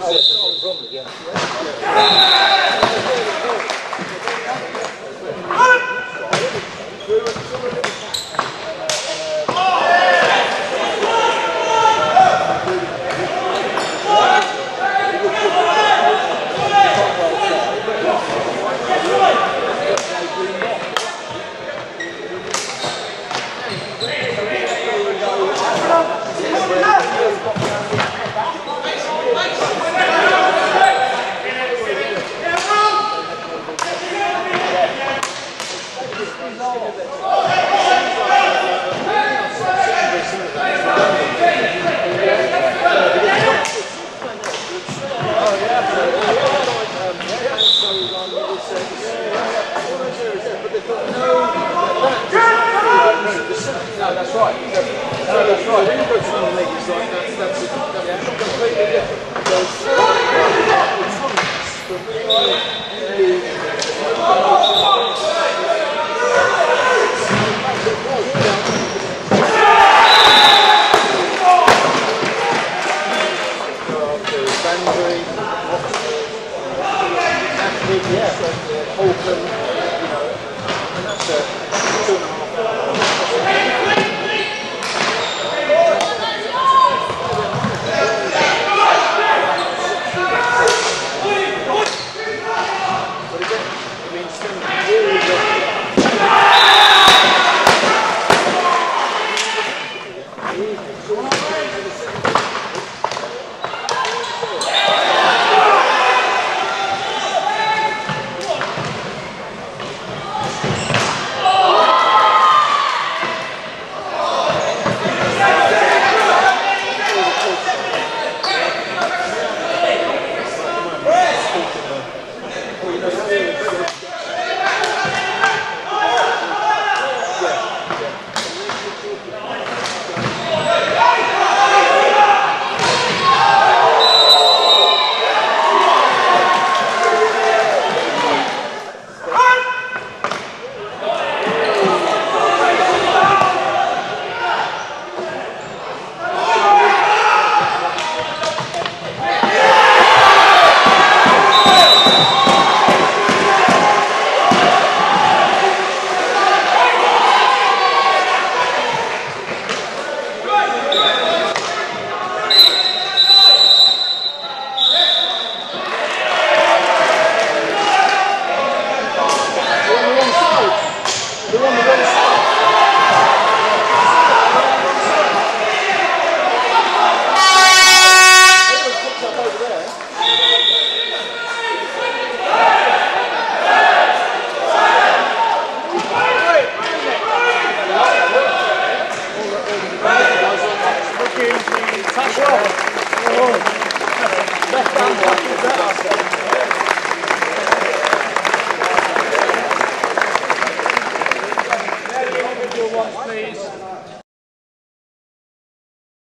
Bromley, yeah. big, yeah. open. you know, and that's a.